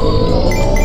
Música